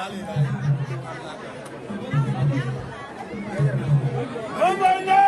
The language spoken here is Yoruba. Come on now!